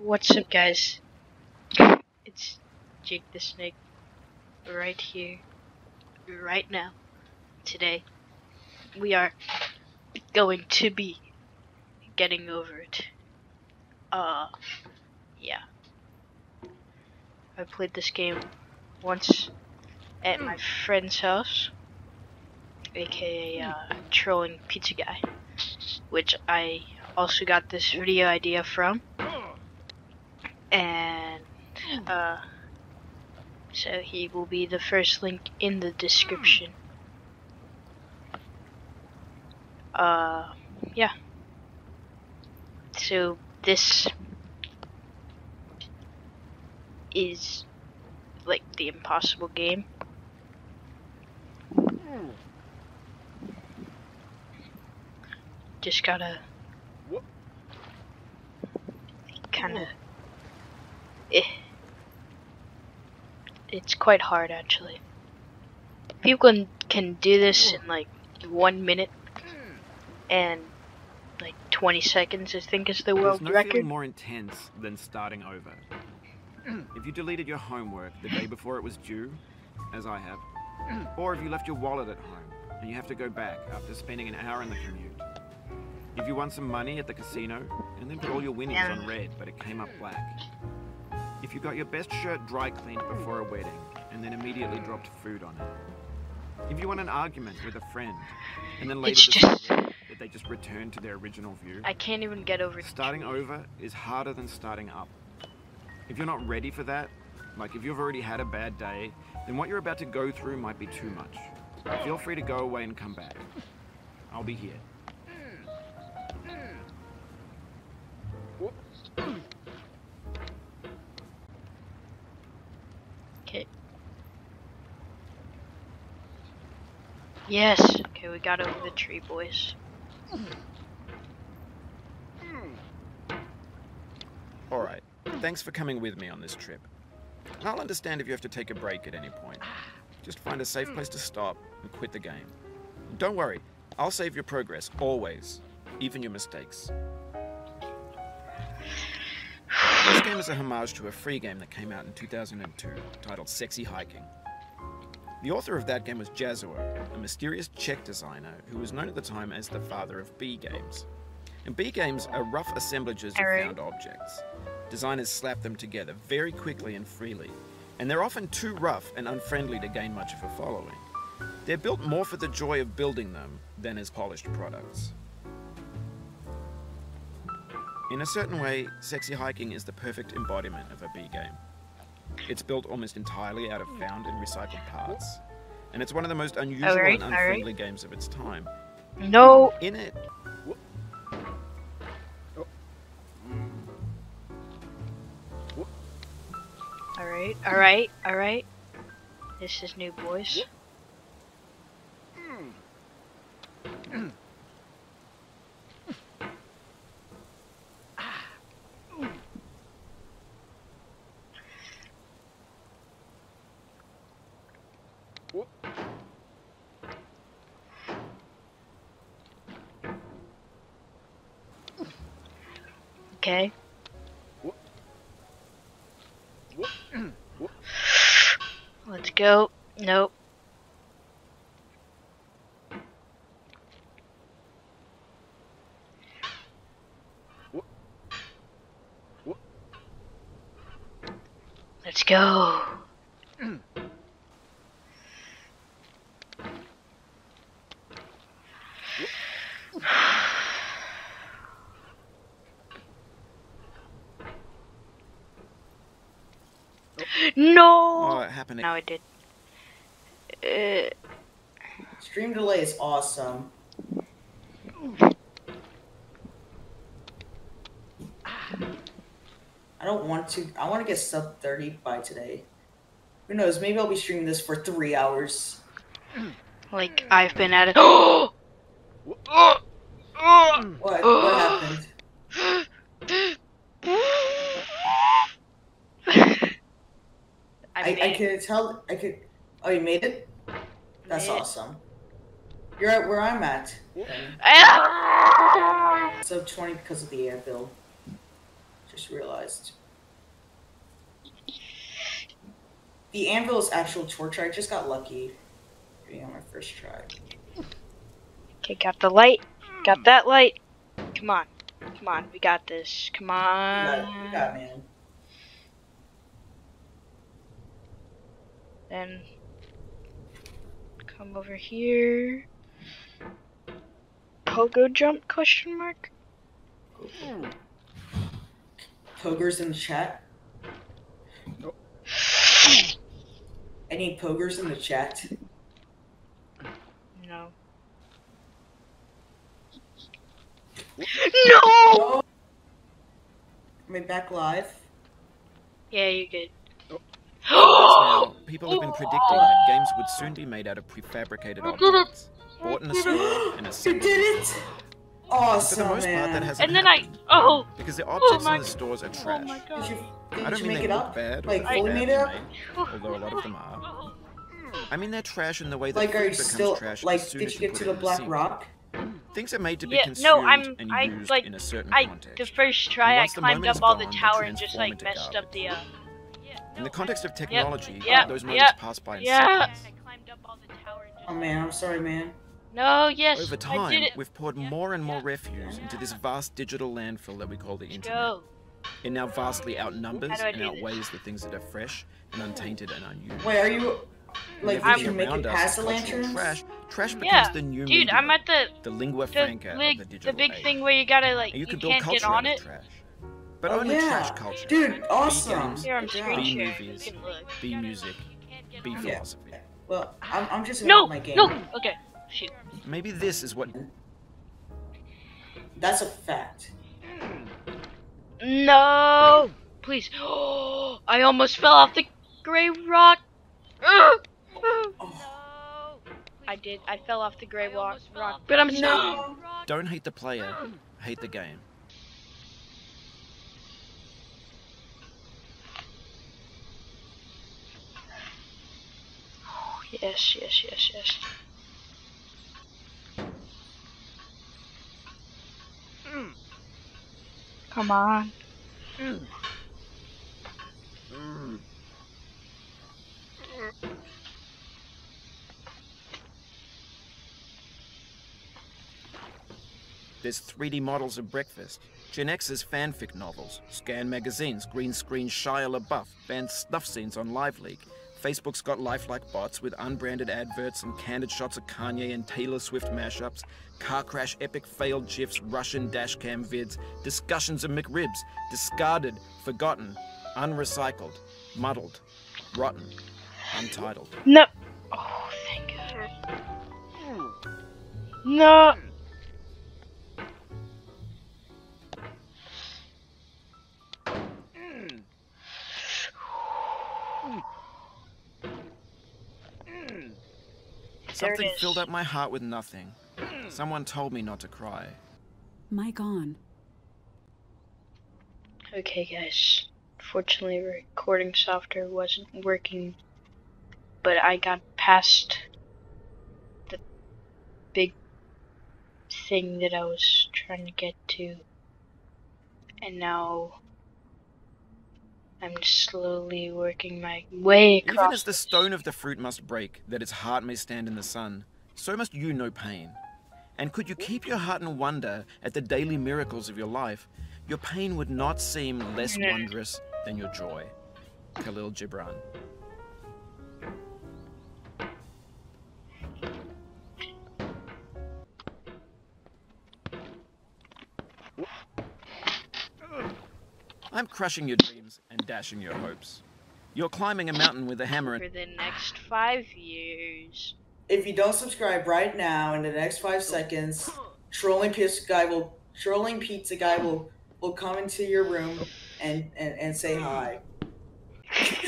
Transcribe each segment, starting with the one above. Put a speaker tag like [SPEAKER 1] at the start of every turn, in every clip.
[SPEAKER 1] What's up, guys? It's Jake the Snake right here, right now, today. We are going to be getting over it. Uh, yeah. I played this game once at my friend's house, aka uh, Trolling Pizza Guy, which I also got this video idea from. And, uh, so he will be the first link in the description. Uh, yeah. So this is like the impossible game. Just gotta kind of. Eh. It's quite hard actually. People can, can do this in like one minute and like 20 seconds, I think, is the world
[SPEAKER 2] There's no
[SPEAKER 1] record.
[SPEAKER 2] more intense than starting over. if you deleted your homework the day before it was due, as I have, or if you left your wallet at home and you have to go back after spending an hour in the commute. If you won some money at the casino and then put all your winnings on red but it came up black. If you got your best shirt dry cleaned before a wedding and then immediately dropped food on it. If you want an argument with a friend and then later
[SPEAKER 1] It's just-
[SPEAKER 2] that they just return to their original view.
[SPEAKER 1] I can't even get over
[SPEAKER 2] Starting over is harder than starting up. If you're not ready for that, like if you've already had a bad day, then what you're about to go through might be too much. Feel free to go away and come back. I'll be here.
[SPEAKER 1] Yes. Okay, we got over the tree, boys. Hmm.
[SPEAKER 2] Alright, thanks for coming with me on this trip. I'll understand if you have to take a break at any point. Just find a safe place to stop and quit the game. Don't worry, I'll save your progress, always, even your mistakes. This game is a homage to a free game that came out in 2002 titled Sexy Hiking. The author of that game was Jazzuo, a mysterious Czech designer who was known at the time as the father of B games. And B games are rough assemblages of found objects. Designers slap them together very quickly and freely, and they're often too rough and unfriendly to gain much of a following. They're built more for the joy of building them than as polished products. In a certain way, Sexy Hiking is the perfect embodiment of a B game. It's built almost entirely out of found and recycled parts, and it's one of the most unusual oh,
[SPEAKER 1] Alright,
[SPEAKER 2] and
[SPEAKER 1] alright.
[SPEAKER 2] unfriendly games of its time.
[SPEAKER 1] No.
[SPEAKER 2] In it,
[SPEAKER 1] Alright, alright, alright. This is new, boys. Hmm. Okay. Let's go. Nope. Let's go. No.
[SPEAKER 2] oh, it
[SPEAKER 1] I did. Uh,
[SPEAKER 3] Stream delay is awesome. I don't want to. I want to get sub 30 by today. Who knows? Maybe I'll be streaming this for three hours.
[SPEAKER 1] like I've been at it. Oh!
[SPEAKER 3] What? What happened? I, I
[SPEAKER 1] made-
[SPEAKER 3] could tell. I could. Oh, you made it? That's
[SPEAKER 1] made it.
[SPEAKER 3] awesome. You're at where I'm at.
[SPEAKER 1] Ah!
[SPEAKER 3] 20 because of the air build. Just realized. The anvil is actual torture. I just got lucky. Being on my first try.
[SPEAKER 1] Okay, got the light. Got that light. Come on. Come on, we got this. Come
[SPEAKER 3] You got, it.
[SPEAKER 1] on.
[SPEAKER 3] you got it, man.
[SPEAKER 1] Then come over here. Pogo jump question mark?
[SPEAKER 3] Poggers in the chat. Any poggers in the chat?
[SPEAKER 1] No. No!
[SPEAKER 3] Oh! Am I back live?
[SPEAKER 1] Yeah, you good.
[SPEAKER 2] For years now, people have been predicting that games would soon be made out of prefabricated objects, bought in a store and
[SPEAKER 3] You did it! Awesome, For
[SPEAKER 2] the most
[SPEAKER 3] man.
[SPEAKER 2] part, that hasn't
[SPEAKER 1] And then I. Oh!
[SPEAKER 2] because the objects
[SPEAKER 1] my-
[SPEAKER 2] in the stores are
[SPEAKER 1] Oh
[SPEAKER 2] trash.
[SPEAKER 1] my
[SPEAKER 3] Did you, did
[SPEAKER 2] I don't
[SPEAKER 3] you
[SPEAKER 2] mean
[SPEAKER 3] make
[SPEAKER 2] they look
[SPEAKER 3] up?
[SPEAKER 2] bad
[SPEAKER 3] Like,
[SPEAKER 2] they're
[SPEAKER 3] fully made it up?
[SPEAKER 2] although a lot of them are.
[SPEAKER 1] Oh.
[SPEAKER 2] I mean, they're trash in the way that
[SPEAKER 3] Like,
[SPEAKER 2] food
[SPEAKER 3] are you
[SPEAKER 2] becomes
[SPEAKER 3] still
[SPEAKER 2] trash
[SPEAKER 3] like?
[SPEAKER 2] as soon
[SPEAKER 3] Did you get to the Black. Rock?
[SPEAKER 2] Things are made to be
[SPEAKER 1] Yeah,
[SPEAKER 2] consumed
[SPEAKER 1] no, I'm.
[SPEAKER 2] and
[SPEAKER 1] I
[SPEAKER 2] used
[SPEAKER 1] like.
[SPEAKER 2] in a certain
[SPEAKER 1] I
[SPEAKER 2] context.
[SPEAKER 1] the first try I climbed up all the tower and just like messed up the. Uh...
[SPEAKER 2] In the context of technology,
[SPEAKER 1] yeah,
[SPEAKER 2] those
[SPEAKER 1] yeah,
[SPEAKER 2] moments pass by in
[SPEAKER 1] Yeah.
[SPEAKER 2] seconds.
[SPEAKER 1] I climbed up all the tower.
[SPEAKER 3] Oh man, I'm sorry, man.
[SPEAKER 1] No, yes.
[SPEAKER 2] Over
[SPEAKER 1] I
[SPEAKER 2] time,
[SPEAKER 1] did it.
[SPEAKER 2] we've poured more and more refuse into this vast digital landfill that we call the
[SPEAKER 1] Let's
[SPEAKER 2] internet.
[SPEAKER 1] go.
[SPEAKER 2] It now vastly outnumbers
[SPEAKER 1] How do I
[SPEAKER 2] and
[SPEAKER 1] do this?
[SPEAKER 2] outweighs the things that are fresh and untainted and unused.
[SPEAKER 3] Wait, are you like?
[SPEAKER 2] And
[SPEAKER 3] Did
[SPEAKER 2] everything
[SPEAKER 3] you make
[SPEAKER 2] around
[SPEAKER 3] it past the lanterns?
[SPEAKER 2] Trash. Trash becomes
[SPEAKER 1] Yeah,
[SPEAKER 2] the new
[SPEAKER 1] Dude,
[SPEAKER 2] medium,
[SPEAKER 1] I'm at the
[SPEAKER 2] the lingua franca
[SPEAKER 1] big
[SPEAKER 2] of the digital the
[SPEAKER 1] big
[SPEAKER 2] age.
[SPEAKER 1] thing where you gotta like
[SPEAKER 2] And you
[SPEAKER 1] you,
[SPEAKER 2] can build
[SPEAKER 1] can't
[SPEAKER 2] culture
[SPEAKER 1] get on it.
[SPEAKER 2] trash. But
[SPEAKER 3] Oh,
[SPEAKER 2] only
[SPEAKER 3] yeah.
[SPEAKER 2] trash culture.
[SPEAKER 3] Dude, awesome.
[SPEAKER 2] games,
[SPEAKER 1] Here I'm
[SPEAKER 3] Good.
[SPEAKER 2] B
[SPEAKER 1] sharing.
[SPEAKER 2] movies,
[SPEAKER 1] You.
[SPEAKER 2] B music, B
[SPEAKER 3] Yeah.
[SPEAKER 2] philosophy.
[SPEAKER 3] Well, I'm, I'm just
[SPEAKER 1] No,
[SPEAKER 3] my game.
[SPEAKER 1] no. Okay, shoot.
[SPEAKER 2] Maybe this is what
[SPEAKER 3] That's a fact.
[SPEAKER 1] No, please. Oh, I almost fell off the gray rock. Ugh.
[SPEAKER 3] Oh,
[SPEAKER 1] I did. I fell off the gray rock, rock, but I'm still.
[SPEAKER 3] no.
[SPEAKER 2] don't hate the player, hate the game.
[SPEAKER 1] Yes, yes, yes, yes. Mm. Come on. Mm. Mm.
[SPEAKER 2] There's 3D models of breakfast, Gen X's fanfic novels, scan magazines, green screen Shia LaBeouf, banned snuff scenes on LiveLeak. Facebook's got lifelike bots with unbranded adverts and candid shots of Kanye and Taylor Swift mashups, car crash epic failed GIFs, Russian dashcam vids, discussions of McRibs, discarded, forgotten, unrecycled, muddled, rotten, untitled.
[SPEAKER 1] No. Oh, thank God. Hmm. No.
[SPEAKER 2] Something filled up my heart with nothing. Hmm. Someone told me not to cry.
[SPEAKER 4] Mic on.
[SPEAKER 1] Okay, guys. Fortunately, recording software wasn't working, but I got past the big thing that I was trying to get to, and now I'm slowly working my way across.
[SPEAKER 2] Even as the stone of the fruit must break, that its heart may stand in the sun, so must you know pain. And could you keep your heart in wonder at the daily miracles of your life, your pain would not seem less wondrous than your joy. Khalil Gibran. I'm crushing your dreams dashing your hopes. You're climbing a mountain with a hammer and
[SPEAKER 1] for the next five years.
[SPEAKER 3] If you don't subscribe right now, in the next five seconds, trolling pizza guy will trolling pizza guy will will come into your room and and, and say hi.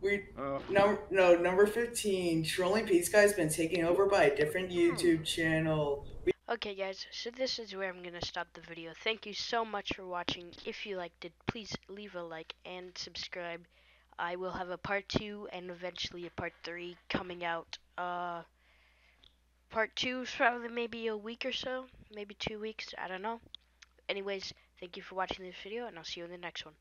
[SPEAKER 3] we oh. no no number fifteen. Trolling pizza guy's been taken over by a different YouTube channel.
[SPEAKER 1] Okay guys, so this is where I'm gonna stop the video. Thank you so much for watching. If you liked it, please leave a like and subscribe. I will have a part 2 and eventually a part 3 coming out. Uh, part 2 is probably maybe a week or so, maybe 2 weeks, I don't know. anyways, thank you for watching this video, and I'll see you in the next one.